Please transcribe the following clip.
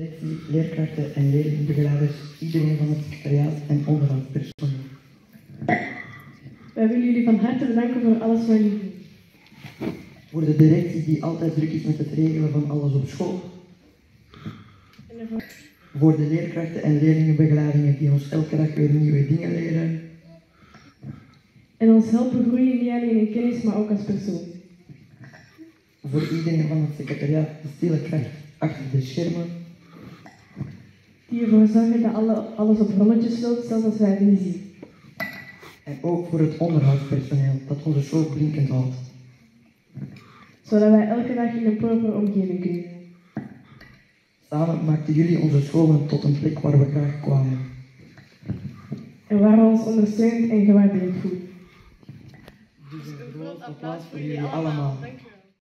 Directie, leerkrachten en leerlingbegeleiders, iedereen van het secretariaat en onderhoudspersoneel. Wij willen jullie van harte bedanken voor alles wat jullie doen. Voor de directie die altijd druk is met het regelen van alles op school. En Voor de leerkrachten en leerlingenbegeleidingen die ons elke dag weer nieuwe dingen leren. En ons helpen groeien niet alleen in kennis, maar ook als persoon. Voor iedereen van het secretariaat, de stille kracht achter de schermen. Die ervoor zorgen dat alle, alles op rolletjes loopt, zelfs als wij het niet zien. En ook voor het onderhoudspersoneel dat onze show blinkend houdt. Zodat wij elke dag in een propere omgeving kunnen. Samen maakten jullie onze scholen tot een plek waar we graag kwamen. En waar we ons ondersteund en gewaardeerd voelen. Dus een groot applaus voor jullie allemaal. Dank u